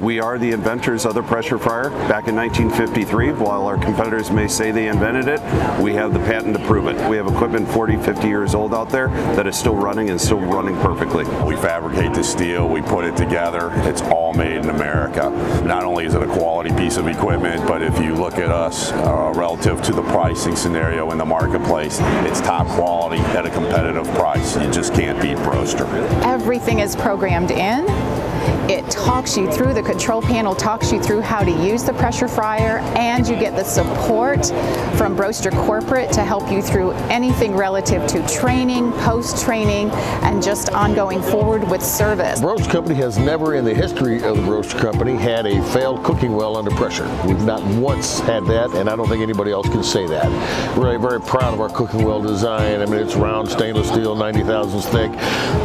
We are the inventors of the pressure fryer back in 1953. While our competitors may say they invented it, we have the patent to prove it. We have equipment 40, 50 years old out there that is still running and still running perfectly. We fabricate the steel, we put it together, it's all made in America. Not only is it a quality piece of equipment, but if you look at us uh, relative to the pricing scenario in the marketplace, it's top quality at a competitive price. You just can't beat Broaster. Everything is programmed in it talks you through, the control panel talks you through how to use the pressure fryer and you get the support from Broaster Corporate to help you through anything relative to training, post-training, and just ongoing forward with service. Broaster Company has never in the history of the Broaster Company had a failed cooking well under pressure. We've not once had that and I don't think anybody else can say that. We're very proud of our cooking well design. I mean it's round stainless steel, 90 thousandths thick,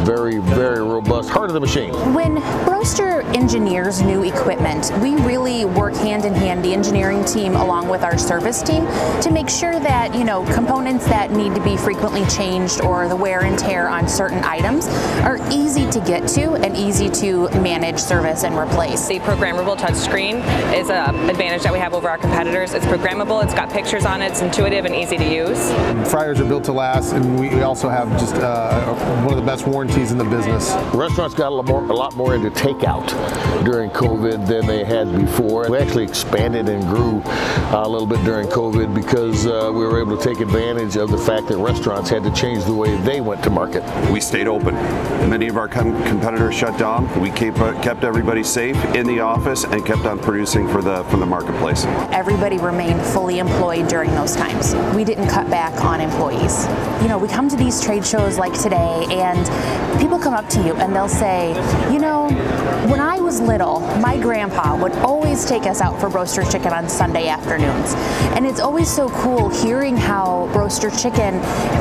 very, very robust, heart of the machine. When Broaster Broaster engineers new equipment. We really work hand in hand, the engineering team along with our service team, to make sure that, you know, components that need to be frequently changed or the wear and tear on certain items are easy to get to and easy to manage, service, and replace. The programmable touchscreen is an advantage that we have over our competitors. It's programmable, it's got pictures on it, it's intuitive and easy to use. Fryers are built to last and we also have just uh, one of the best warranties in the business. restaurants got a lot more, a lot more into take takeout during COVID than they had before. We actually expanded and grew uh, a little bit during COVID because uh, we were able to take advantage of the fact that restaurants had to change the way they went to market. We stayed open. Many of our com competitors shut down. We keep, uh, kept everybody safe in the office and kept on producing for the, for the marketplace. Everybody remained fully employed during those times. We didn't cut back on employees. You know, we come to these trade shows like today and people come up to you and they'll say, you know, when I was little, my grandpa would always take us out for Broaster Chicken on Sunday afternoons. And it's always so cool hearing how Broaster Chicken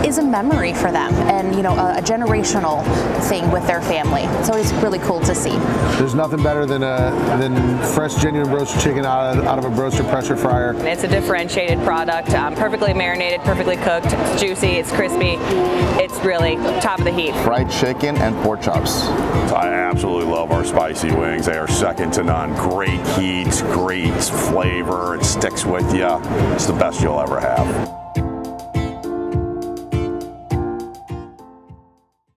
is a memory for them and, you know, a, a generational thing with their family. It's always really cool to see. There's nothing better than a, than fresh, genuine Broaster Chicken out of, out of a Broaster pressure fryer. It's a differentiated product, um, perfectly marinated, perfectly cooked, it's juicy, it's crispy. It's really top of the heap. Fried chicken and pork chops. I absolutely love our spicy wings. Are second to none. Great heat, great flavor. It sticks with you. It's the best you'll ever have.